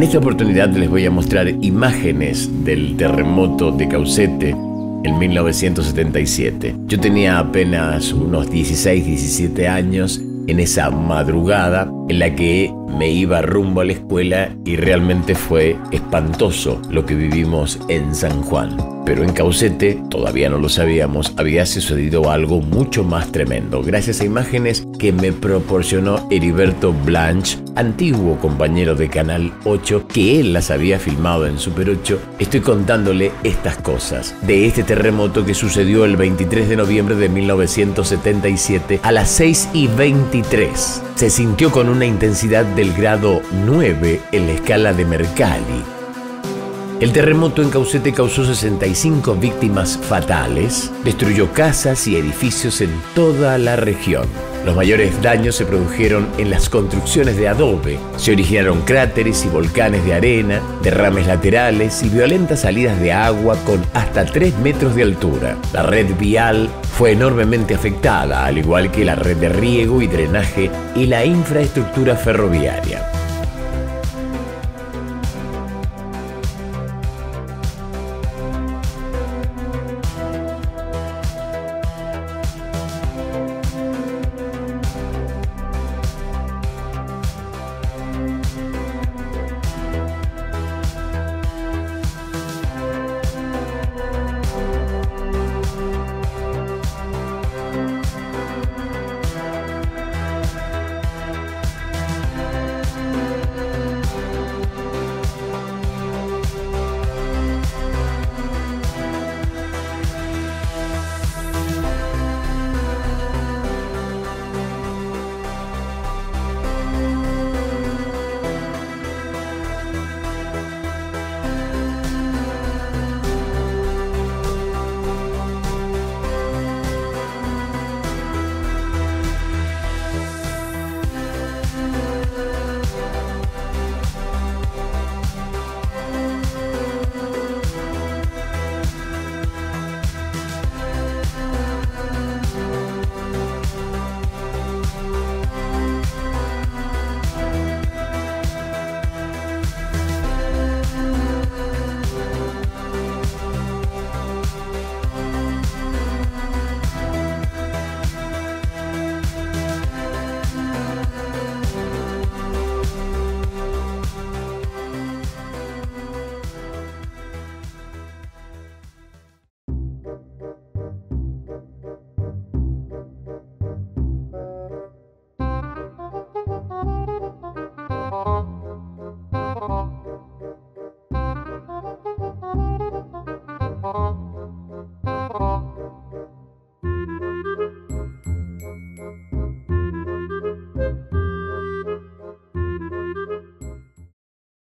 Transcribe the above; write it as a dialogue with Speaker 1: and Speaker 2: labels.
Speaker 1: En esta oportunidad les voy a mostrar imágenes del terremoto de Caucete en 1977. Yo tenía apenas unos 16, 17 años en esa madrugada en la que me iba rumbo a la escuela y realmente fue espantoso lo que vivimos en San Juan. Pero en Caucete, todavía no lo sabíamos, había sucedido algo mucho más tremendo. Gracias a imágenes que me proporcionó Heriberto Blanche, antiguo compañero de Canal 8, que él las había filmado en Super 8, estoy contándole estas cosas de este terremoto que sucedió el 23 de noviembre de 1977 a las 6 y 23. Se sintió con una intensidad del grado 9 en la escala de Mercalli. El terremoto en Caucete causó 65 víctimas fatales, destruyó casas y edificios en toda la región. Los mayores daños se produjeron en las construcciones de adobe. Se originaron cráteres y volcanes de arena, derrames laterales y violentas salidas de agua con hasta 3 metros de altura. La red vial fue enormemente afectada, al igual que la red de riego y drenaje y la infraestructura ferroviaria.